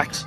Max.